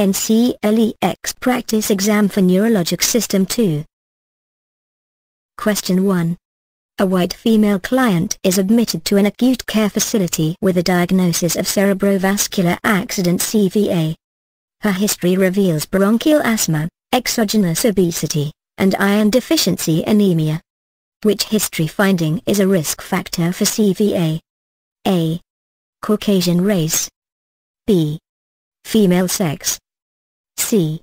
NCLEX Practice Exam for Neurologic System 2. Question 1. A white female client is admitted to an acute care facility with a diagnosis of cerebrovascular accident CVA. Her history reveals bronchial asthma, exogenous obesity, and iron deficiency anemia. Which history finding is a risk factor for CVA? A. Caucasian race. B. Female sex. C.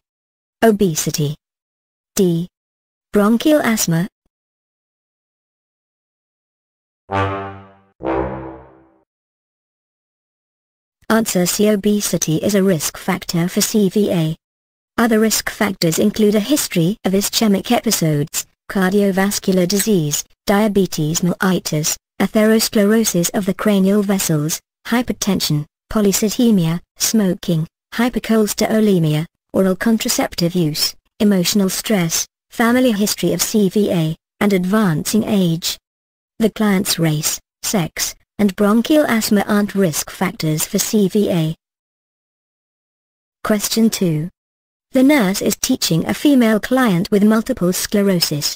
Obesity. D. Bronchial asthma Answer C. Obesity is a risk factor for CVA. Other risk factors include a history of ischemic episodes, cardiovascular disease, diabetes mellitus, atherosclerosis of the cranial vessels, hypertension, polycythemia, smoking, hypercholesterolemia, oral contraceptive use, emotional stress, family history of CVA, and advancing age. The client's race, sex, and bronchial asthma aren't risk factors for CVA. Question 2. The nurse is teaching a female client with multiple sclerosis.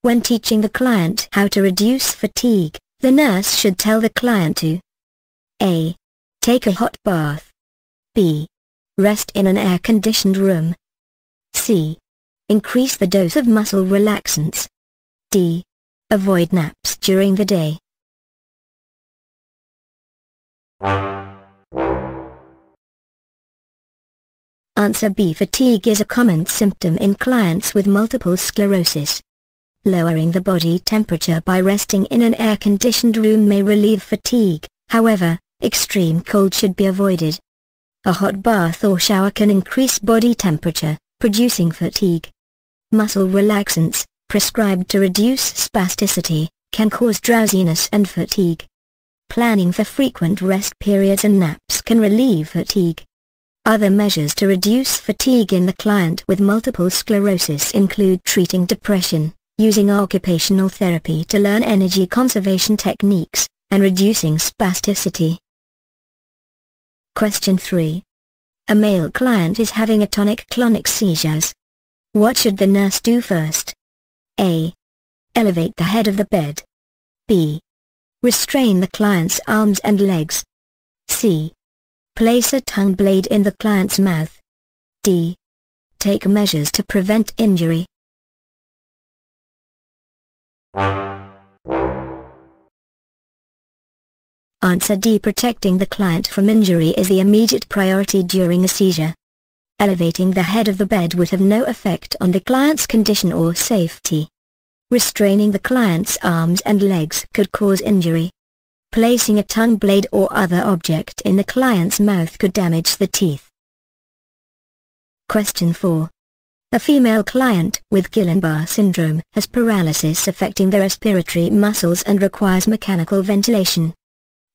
When teaching the client how to reduce fatigue, the nurse should tell the client to A. Take a hot bath. B. Rest in an air-conditioned room. C. Increase the dose of muscle relaxants. D. Avoid naps during the day. Answer B. Fatigue is a common symptom in clients with multiple sclerosis. Lowering the body temperature by resting in an air-conditioned room may relieve fatigue, however, extreme cold should be avoided. A hot bath or shower can increase body temperature, producing fatigue. Muscle relaxants, prescribed to reduce spasticity, can cause drowsiness and fatigue. Planning for frequent rest periods and naps can relieve fatigue. Other measures to reduce fatigue in the client with multiple sclerosis include treating depression, using occupational therapy to learn energy conservation techniques, and reducing spasticity. Question 3. A male client is having a tonic-clonic seizures. What should the nurse do first? A. Elevate the head of the bed. B. Restrain the client's arms and legs. C. Place a tongue blade in the client's mouth. D. Take measures to prevent injury. Answer D. Protecting the client from injury is the immediate priority during a seizure elevating the head of the bed would have no effect on the client's condition or safety. Restraining the client's arms and legs could cause injury. Placing a tongue blade or other object in the client's mouth could damage the teeth. Question 4. A female client with Guillain-Barré syndrome has paralysis affecting the respiratory muscles and requires mechanical ventilation.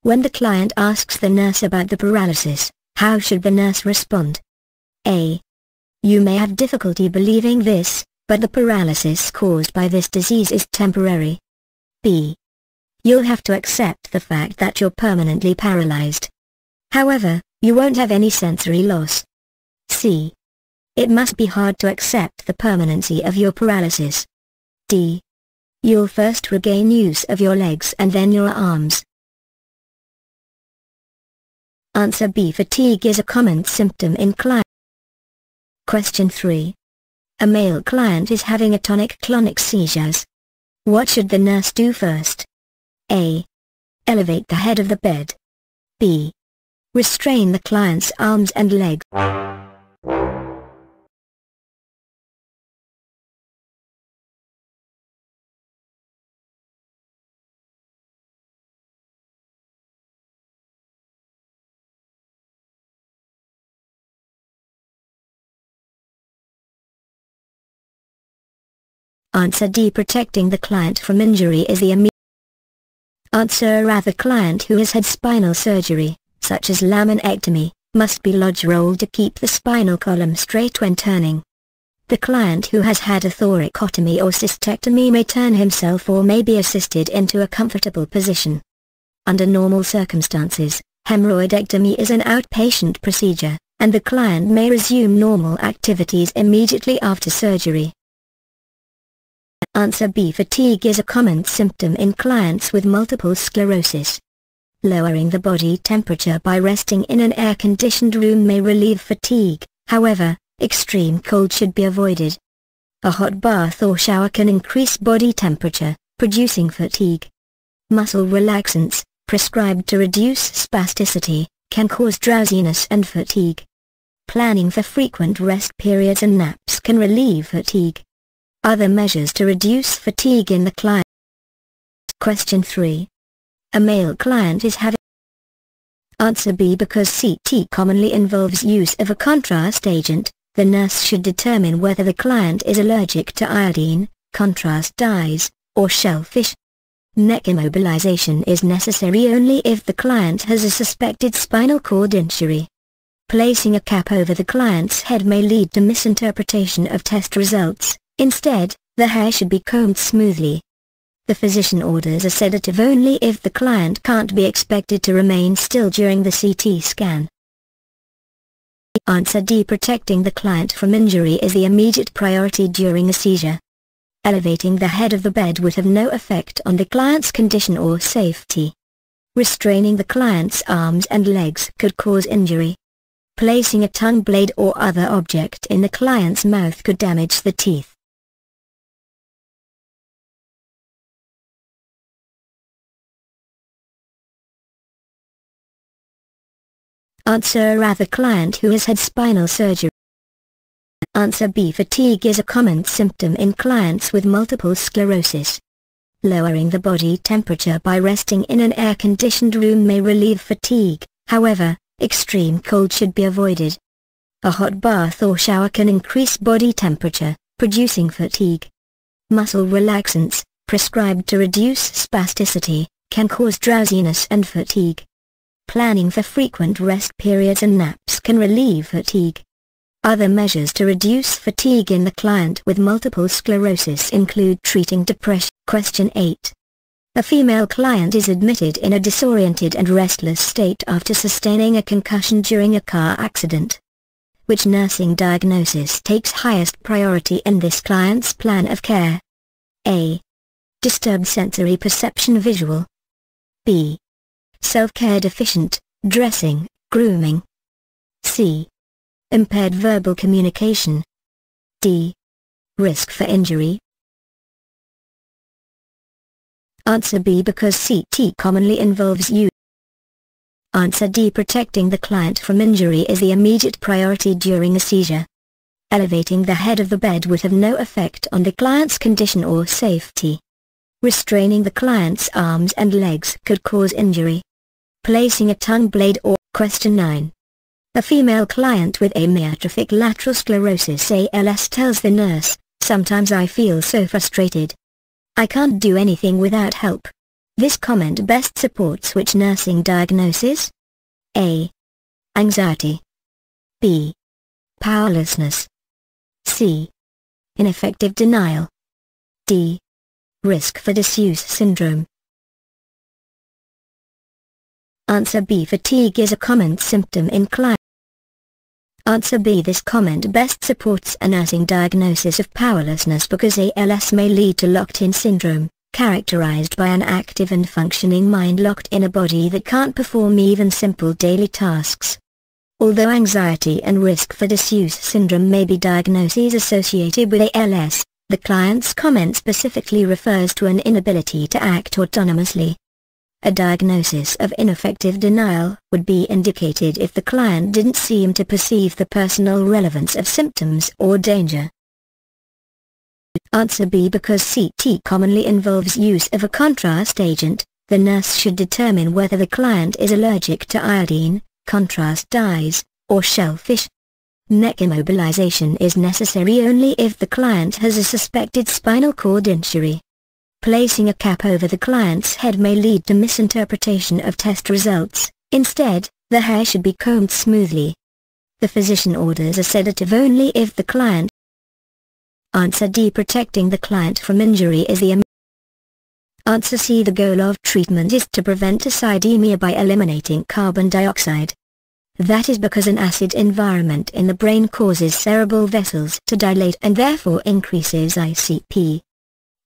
When the client asks the nurse about the paralysis, how should the nurse respond? A. You may have difficulty believing this, but the paralysis caused by this disease is temporary. B. You'll have to accept the fact that you're permanently paralyzed. However, you won't have any sensory loss. C. It must be hard to accept the permanency of your paralysis. D. You'll first regain use of your legs and then your arms. Answer B. Fatigue is a common symptom in clients. Question 3. A male client is having a tonic-clonic seizures. What should the nurse do first? A. Elevate the head of the bed. B. Restrain the client's arms and legs. Answer D. Protecting the client from injury is the immediate Answer A. The client who has had spinal surgery, such as laminectomy, must be log rolled to keep the spinal column straight when turning. The client who has had a thoracotomy or cystectomy may turn himself or may be assisted into a comfortable position. Under normal circumstances, hemorrhoidectomy is an outpatient procedure, and the client may resume normal activities immediately after surgery. Answer B. Fatigue is a common symptom in clients with multiple sclerosis. Lowering the body temperature by resting in an air-conditioned room may relieve fatigue, however, extreme cold should be avoided. A hot bath or shower can increase body temperature, producing fatigue. Muscle relaxants, prescribed to reduce spasticity, can cause drowsiness and fatigue. Planning for frequent rest periods and naps can relieve fatigue. Other measures to reduce fatigue in the client. Question 3. A male client is having Answer B Because CT commonly involves use of a contrast agent, the nurse should determine whether the client is allergic to iodine, contrast dyes, or shellfish. Neck immobilization is necessary only if the client has a suspected spinal cord injury. Placing a cap over the client's head may lead to misinterpretation of test results, instead, the hair should be combed smoothly. The physician orders a sedative only if the client can't be expected to remain still during the CT scan. Answer D. Protecting the client from injury is the immediate priority during a seizure. Elevating the head of the bed would have no effect on the client's condition or safety. Restraining the client's arms and legs could cause injury. Placing a tongue blade or other object in the client's mouth could damage the teeth. Answer A. The client who has had spinal surgery. Answer B. Fatigue is a common symptom in clients with multiple sclerosis. Lowering the body temperature by resting in an air-conditioned room may relieve fatigue, however, extreme cold should be avoided. A hot bath or shower can increase body temperature, producing fatigue. Muscle relaxants, prescribed to reduce spasticity, can cause drowsiness and fatigue. Planning for frequent rest periods and naps can relieve fatigue. Other measures to reduce fatigue in the client with multiple sclerosis include treating depression. Question 8. A female client is admitted in a disoriented and restless state after sustaining a concussion during a car accident. Which nursing diagnosis takes highest priority in this client's plan of care? A. Disturbed sensory perception visual. B self-care deficient, dressing, grooming. C. Impaired verbal communication. D. Risk for injury. Answer B because CT commonly involves you. Answer D Protecting the client from injury is the immediate priority during a seizure. Elevating the head of the bed would have no effect on the client's condition or safety. Restraining the client's arms and legs could cause injury placing a tongue blade or question 9. A female client with amyotrophic lateral sclerosis ALS tells the nurse, sometimes I feel so frustrated. I can't do anything without help. This comment best supports which nursing diagnosis? A. Anxiety. B. Powerlessness. C. Ineffective denial. D. Risk for disuse syndrome. Answer B. Fatigue is a common symptom in clients. Answer B. This comment best supports a nursing diagnosis of powerlessness because ALS may lead to locked-in syndrome, characterized by an active and functioning mind locked in a body that can't perform even simple daily tasks. Although anxiety and risk for disuse syndrome may be diagnoses associated with ALS, the client's comment specifically refers to an inability to act autonomously. A diagnosis of ineffective denial would be indicated if the client didn't seem to perceive the personal relevance of symptoms or danger. Answer B Because CT commonly involves use of a contrast agent, the nurse should determine whether the client is allergic to iodine, contrast dyes, or shellfish. Neck immobilization is necessary only if the client has a suspected spinal cord injury. Placing a cap over the client's head may lead to misinterpretation of test results, instead, the hair should be combed smoothly. The physician orders a sedative only if the client Answer D. Protecting the client from injury is the Answer C. The goal of treatment is to prevent acidemia by eliminating carbon dioxide. That is because an acid environment in the brain causes cerebral vessels to dilate and therefore increases ICP.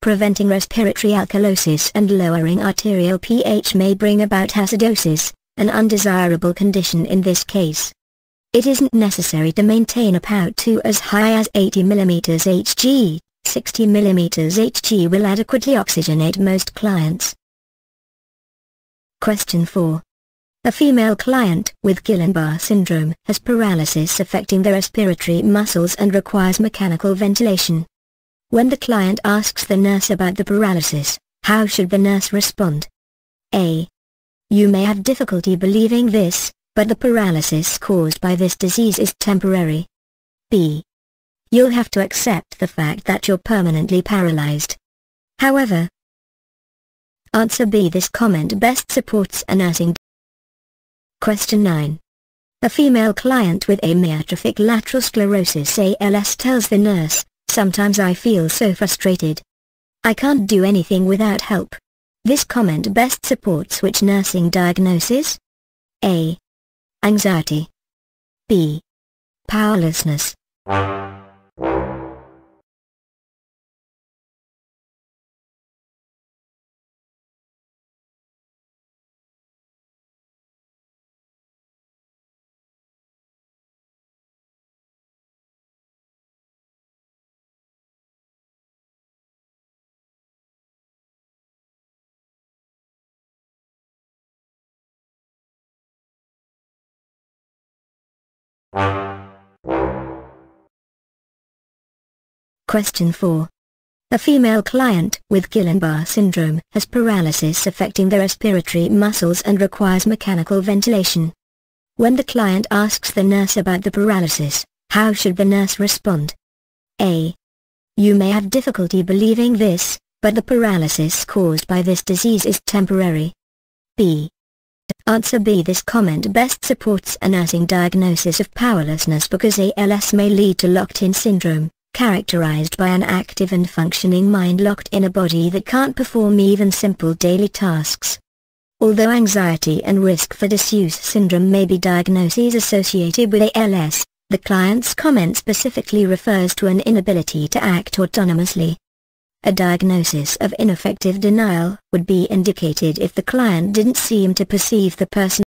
Preventing respiratory alkalosis and lowering arterial pH may bring about acidosis, an undesirable condition in this case. It isn't necessary to maintain a PaO2 as high as 80 mm Hg, 60 mm Hg will adequately oxygenate most clients. Question 4. A female client with Guillain-Barré syndrome has paralysis affecting the respiratory muscles and requires mechanical ventilation. When the client asks the nurse about the paralysis, how should the nurse respond? A. You may have difficulty believing this, but the paralysis caused by this disease is temporary. B. You'll have to accept the fact that you're permanently paralyzed. However, Answer B. This comment best supports a nursing Question 9. A female client with amyotrophic lateral sclerosis ALS tells the nurse, Sometimes I feel so frustrated. I can't do anything without help. This comment best supports which nursing diagnosis? A. Anxiety. B. Powerlessness. Question 4. A female client with Guillain-Barré syndrome has paralysis affecting the respiratory muscles and requires mechanical ventilation. When the client asks the nurse about the paralysis, how should the nurse respond? A. You may have difficulty believing this, but the paralysis caused by this disease is temporary. B. Answer B. This comment best supports a nursing diagnosis of powerlessness because ALS may lead to locked-in syndrome, characterized by an active and functioning mind locked in a body that can't perform even simple daily tasks. Although anxiety and risk for disuse syndrome may be diagnoses associated with ALS, the client's comment specifically refers to an inability to act autonomously. A diagnosis of ineffective denial would be indicated if the client didn't seem to perceive the person.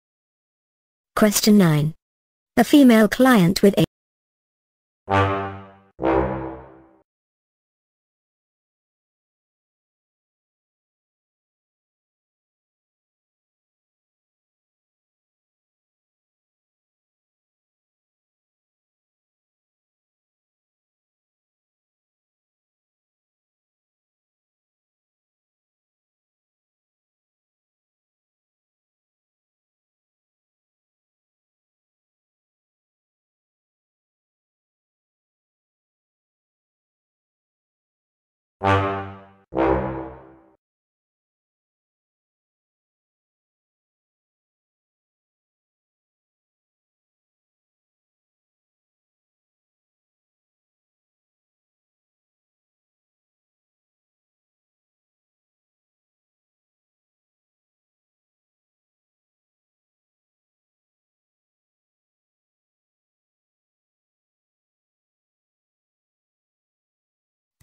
Question 9. A female client with a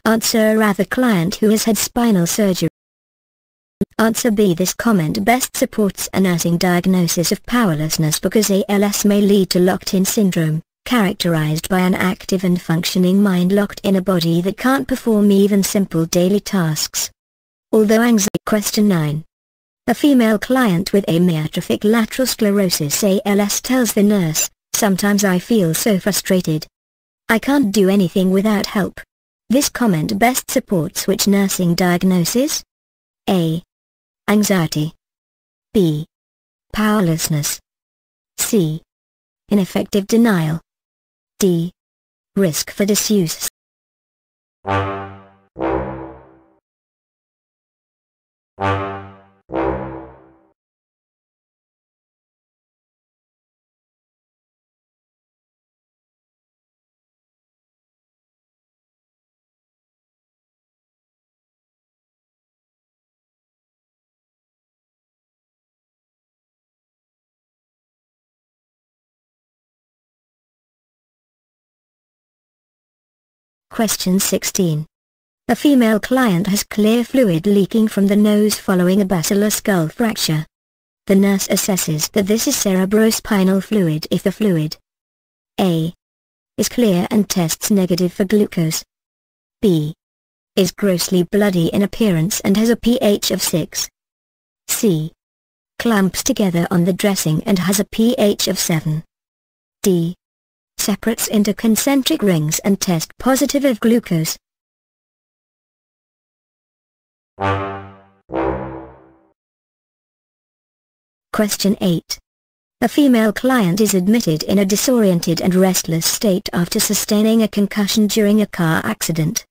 Answer A. The client who has had spinal surgery. Answer B. This comment best supports a nursing diagnosis of powerlessness because ALS may lead to locked-in syndrome, characterized by an active and functioning mind locked in a body that can't perform even simple daily tasks. Although anxiety Question 9. A female client with amyotrophic lateral sclerosis ALS tells the nurse, Sometimes I feel so frustrated. I can't do anything without help. This comment best supports which nursing diagnosis? A. Anxiety. B. Powerlessness. C. Ineffective denial. D. Risk for disuse. Question 16. A female client has clear fluid leaking from the nose following a basilar skull fracture. The nurse assesses that this is cerebrospinal fluid if the fluid A. is clear and tests negative for glucose. B. is grossly bloody in appearance and has a pH of 6. C. clamps together on the dressing and has a pH of 7. D. separates into concentric rings and test positive of glucose. Question 8. A female client is admitted in a disoriented and restless state after sustaining a concussion during a car accident.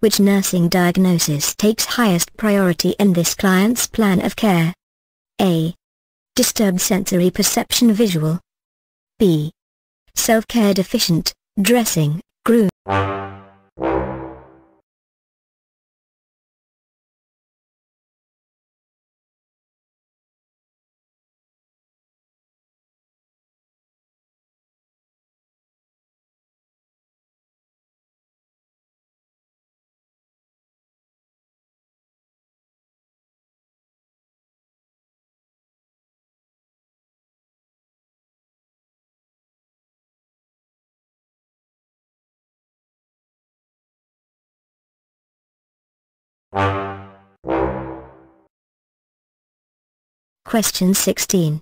Which nursing diagnosis takes highest priority in this client's plan of care? A. Disturbed sensory perception visual. B. Self-care deficient, dressing, groom. Question 16.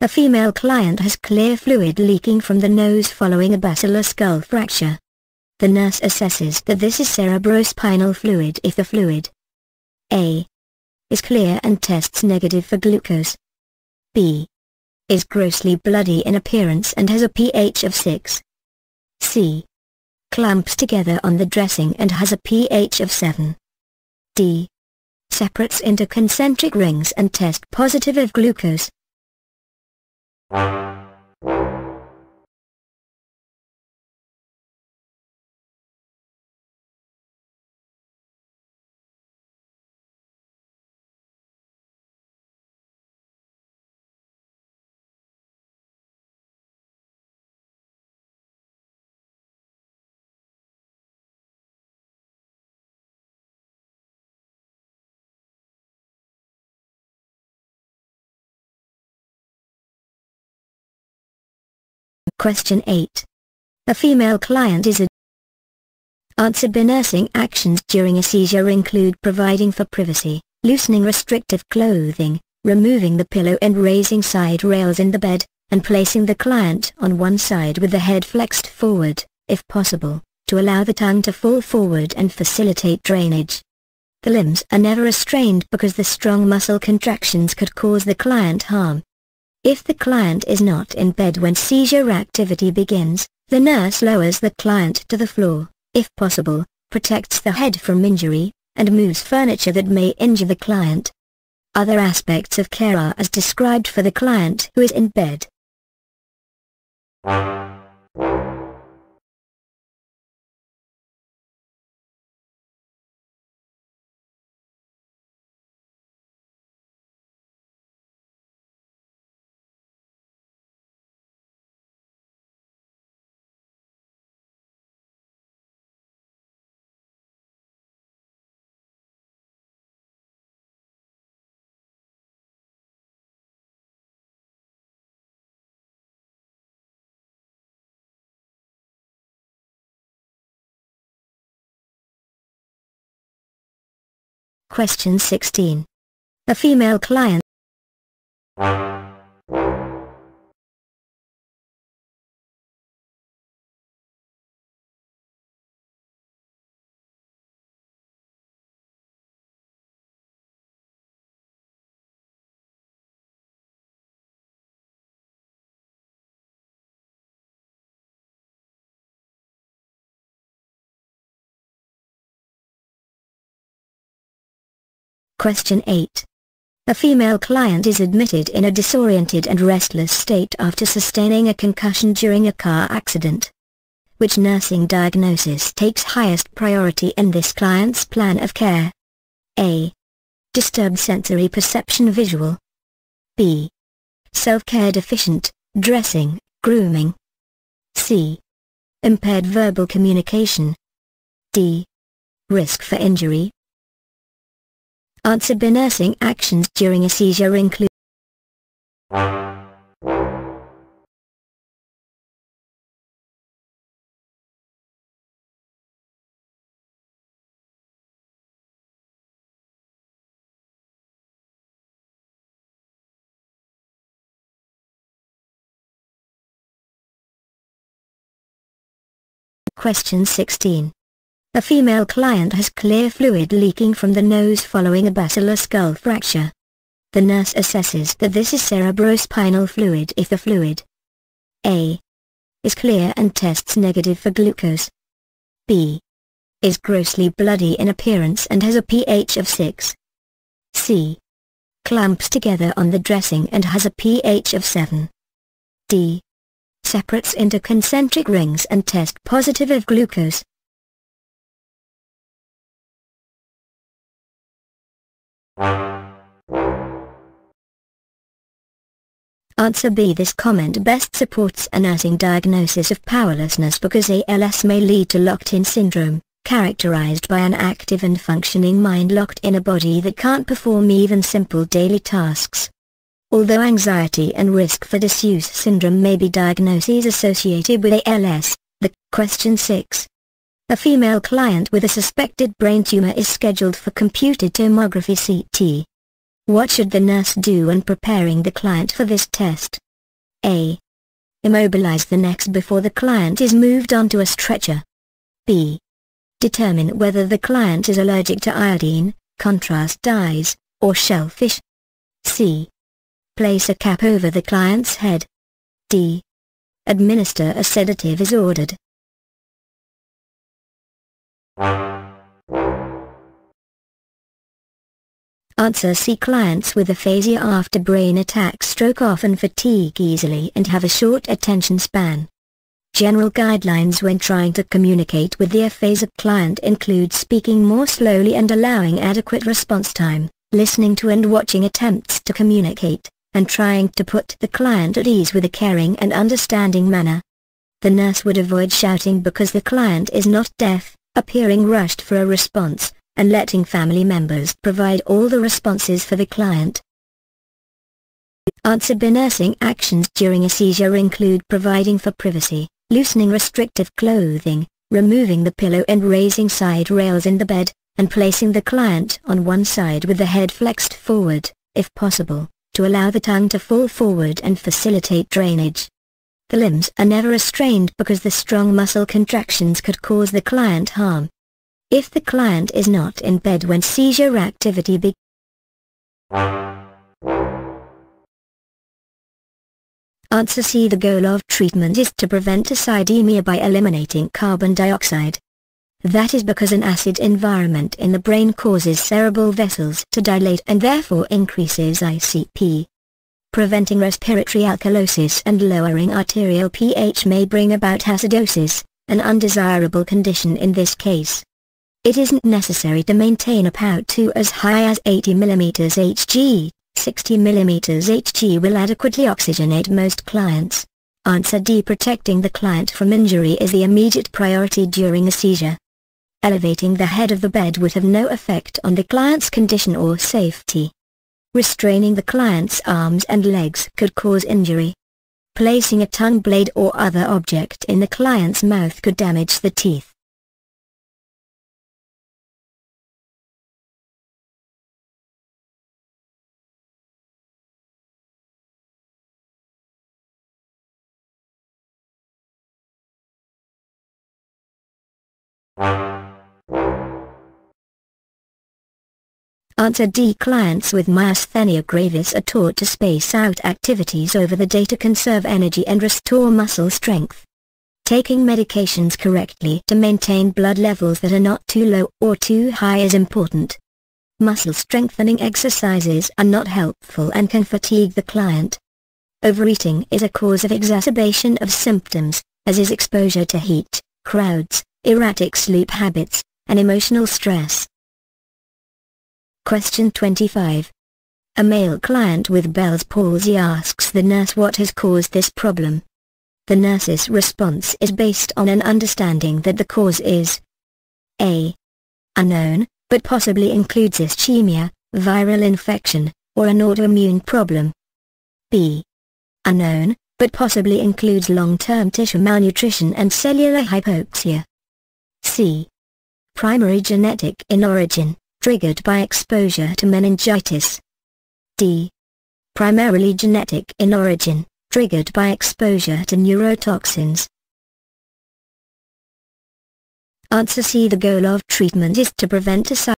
A female client has clear fluid leaking from the nose following a basilar skull fracture. The nurse assesses that this is cerebrospinal fluid if the fluid A. is clear and tests negative for glucose. B. is grossly bloody in appearance and has a pH of 6. C. clamps together on the dressing and has a pH of 7. D. Separates into concentric rings and test positive of glucose. Question 8. A female client is a Answer. Nursing actions during a seizure include providing for privacy, loosening restrictive clothing, removing the pillow and raising side rails in the bed, and placing the client on one side with the head flexed forward, if possible, to allow the tongue to fall forward and facilitate drainage. The limbs are never restrained because the strong muscle contractions could cause the client harm. If the client is not in bed when seizure activity begins, the nurse lowers the client to the floor, if possible, protects the head from injury, and moves furniture that may injure the client. Other aspects of care are as described for the client who is in bed. Question 16. A female client Question 8. A female client is admitted in a disoriented and restless state after sustaining a concussion during a car accident. Which nursing diagnosis takes highest priority in this client's plan of care? A. Disturbed sensory perception visual. B. Self-care deficient, dressing, grooming. C. Impaired verbal communication. D. Risk for injury. Answer B. Nursing actions during a seizure include Question 16. A female client has clear fluid leaking from the nose following a basilar skull fracture. The nurse assesses that this is cerebrospinal fluid if the fluid A. is clear and tests negative for glucose. B. is grossly bloody in appearance and has a pH of 6. C. clamps together on the dressing and has a pH of 7. D separates into concentric rings and test positive of glucose. Answer B. This comment best supports a nursing diagnosis of powerlessness because ALS may lead to locked-in syndrome, characterized by an active and functioning mind locked in a body that can't perform even simple daily tasks. Although anxiety and risk for disuse syndrome may be diagnoses associated with ALS, the question 6. A female client with a suspected brain tumor is scheduled for computed tomography CT. What should the nurse do when preparing the client for this test? A. Immobilize the neck before the client is moved onto a stretcher. B. Determine whether the client is allergic to iodine, contrast dyes, or shellfish. C. Place a cap over the client's head. D. Administer a sedative as ordered. Answer C. Clients with aphasia after brain attack stroke often fatigue easily and have a short attention span. General guidelines when trying to communicate with the aphasic client include speaking more slowly and allowing adequate response time, listening to and watching attempts to communicate and trying to put the client at ease with a caring and understanding manner. The nurse would avoid shouting because the client is not deaf, appearing rushed for a response, and letting family members provide all the responses for the client. Answer. Nursing actions during a seizure include providing for privacy, loosening restrictive clothing, removing the pillow and raising side rails in the bed, and placing the client on one side with the head flexed forward, if possible to allow the tongue to fall forward and facilitate drainage. The limbs are never restrained because the strong muscle contractions could cause the client harm. If the client is not in bed when seizure activity begins, Answer C. The goal of treatment is to prevent acidemia by eliminating carbon dioxide. That is because an acid environment in the brain causes cerebral vessels to dilate and therefore increases ICP. Preventing respiratory alkalosis and lowering arterial pH may bring about acidosis, an undesirable condition in this case. It isn't necessary to maintain a PaO2 as high as 80 mm Hg, 60 mm Hg will adequately oxygenate most clients. Answer D. Protecting the client from injury is the immediate priority during a seizure. Elevating the head of the bed would have no effect on the client's condition or safety. Restraining the client's arms and legs could cause injury. Placing a tongue blade or other object in the client's mouth could damage the teeth. Answer D. Clients with myasthenia gravis are taught to space out activities over the day to conserve energy and restore muscle strength. Taking medications correctly to maintain blood levels that are not too low or too high is important. Muscle strengthening exercises are not helpful and can fatigue the client. Overeating is a cause of exacerbation of symptoms, as is exposure to heat, crowds, erratic sleep habits, and emotional stress. Question 25. A male client with Bell's palsy asks the nurse what has caused this problem. The nurse's response is based on an understanding that the cause is A. Unknown, but possibly includes ischemia, viral infection, or an autoimmune problem. B. Unknown, but possibly includes long-term tissue malnutrition and cellular hypoxia. C. Primary genetic in origin, triggered by exposure to meningitis. D. Primarily genetic in origin, triggered by exposure to neurotoxins. Answer C. The goal of treatment is to prevent a side.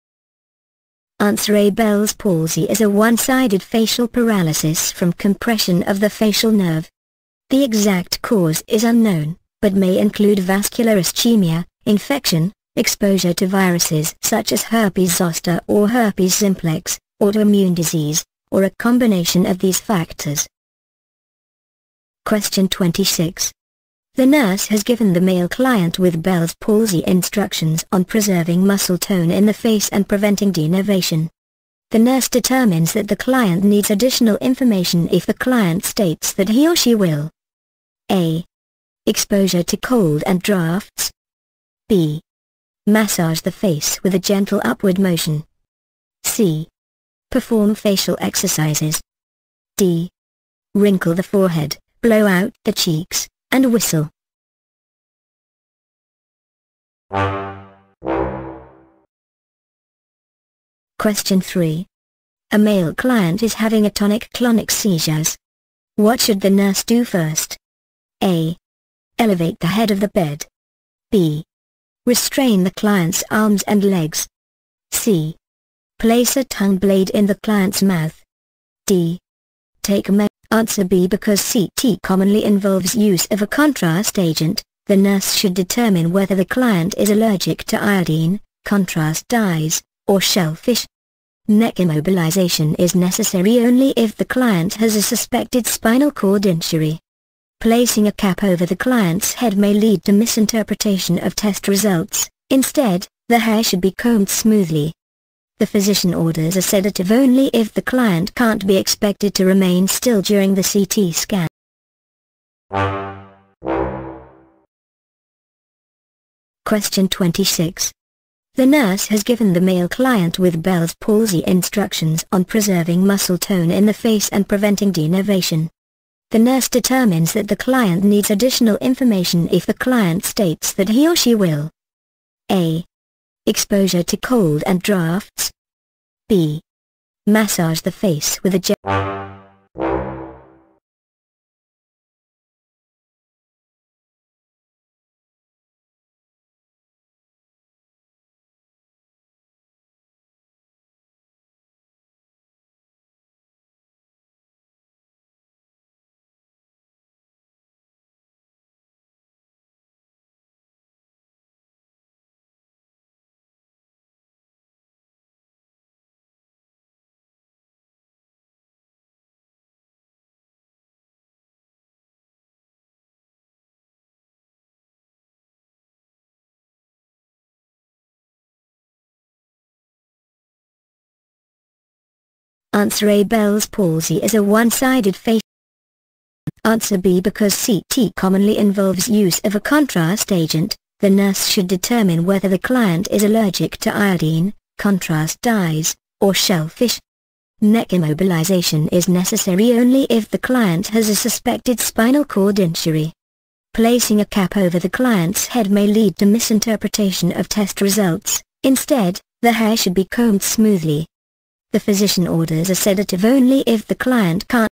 Answer A. Bell's palsy is a one-sided facial paralysis from compression of the facial nerve. The exact cause is unknown, but may include vascular ischemia, infection, exposure to viruses such as herpes zoster or herpes simplex, autoimmune disease, or a combination of these factors. Question 26. The nurse has given the male client with Bell's palsy instructions on preserving muscle tone in the face and preventing denervation. The nurse determines that the client needs additional information if the client states that he or she will A. Exposure to cold and drafts B. Massage the face with a gentle upward motion C. Perform facial exercises D. Wrinkle the forehead, blow out the cheeks, and whistle. Question 3. A male client is having a tonic-clonic seizures. What should the nurse do first? A. Elevate the head of the bed. B. Restrain the client's arms and legs. C. Place a tongue blade in the client's mouth. D. Take a Answer B Because CT commonly involves use of a contrast agent, the nurse should determine whether the client is allergic to iodine, contrast dyes, or shellfish. Neck immobilization is necessary only if the client has a suspected spinal cord injury. Placing a cap over the client's head may lead to misinterpretation of test results, instead, the hair should be combed smoothly. The physician orders a sedative only if the client can't be expected to remain still during the CT scan. Question 26. The nurse has given the male client with Bell's palsy instructions on preserving muscle tone in the face and preventing denervation. The nurse determines that the client needs additional information if the client states that he or she will A. Exposure to cold and drafts. B. Massage the face with a gel. Answer A. Bell's palsy is a one-sided face. Answer B. Because CT commonly involves use of a contrast agent, the nurse should determine whether the client is allergic to iodine, contrast dyes, or shellfish. Neck immobilization is necessary only if the client has a suspected spinal cord injury. Placing a cap over the client's head may lead to misinterpretation of test results, instead, the hair should be combed smoothly. The physician orders a sedative only if the client can't.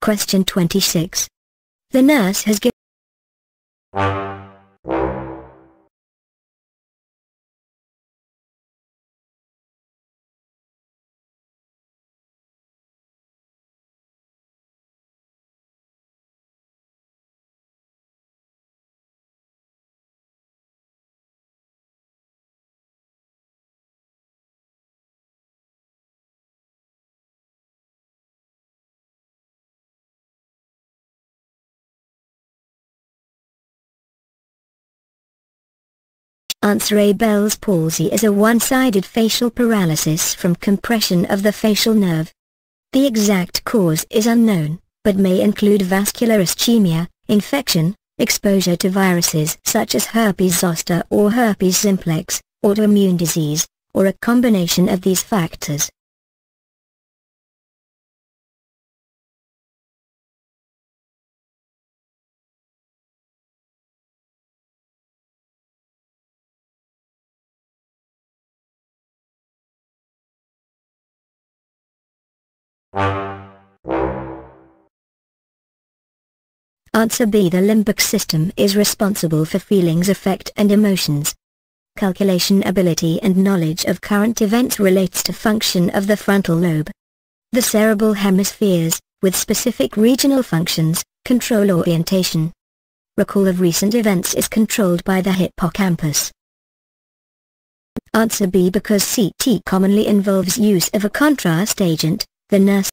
Question 26. The nurse has given Answer. Bell's palsy is a one-sided facial paralysis from compression of the facial nerve. The exact cause is unknown, but may include vascular ischemia, infection, exposure to viruses such as herpes zoster or herpes simplex, autoimmune disease, or a combination of these factors. Answer B. The limbic system is responsible for feelings affect and emotions. Calculation ability and knowledge of current events relates to function of the frontal lobe. The cerebral hemispheres, with specific regional functions, control orientation. Recall of recent events is controlled by the hippocampus. Answer B because CT commonly involves use of a contrast agent, the nurse